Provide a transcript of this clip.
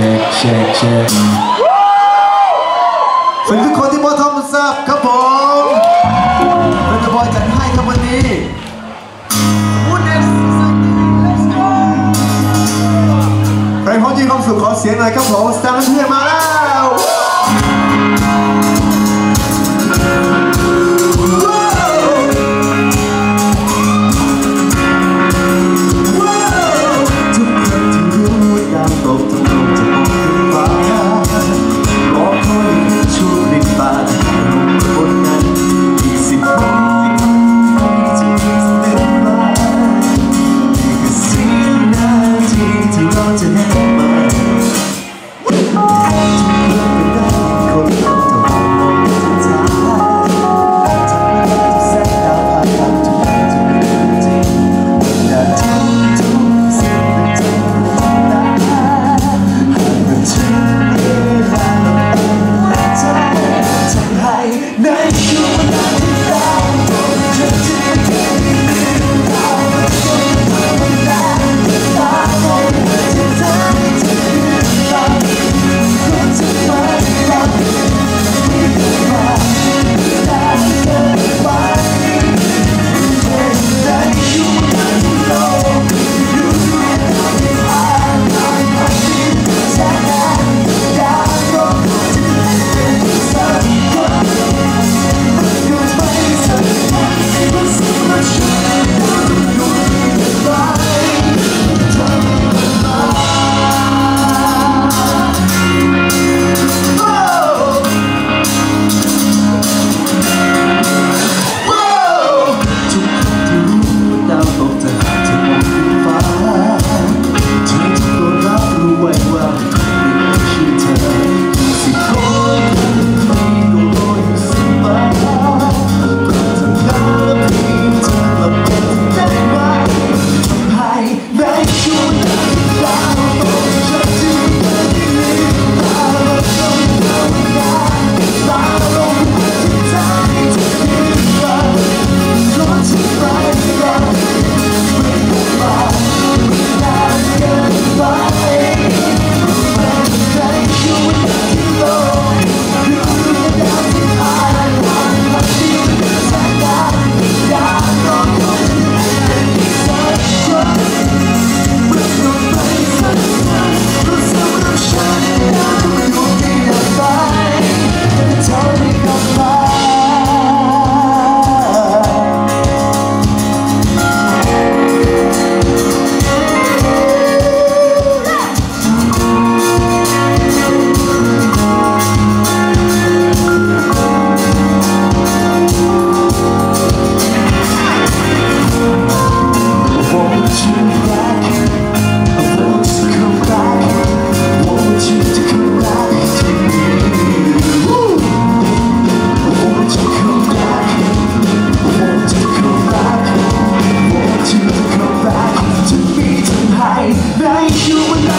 เช็คเช็คสวัสดีทุกคนที่บอทอมทราบครับผมเราจะบอยจัดให้ครับวันนี้ Let's go ใครพร้อมที่มีความสุขขอเสียงหน่อยครับผมสตาร์เพื่อนมาแล้ว you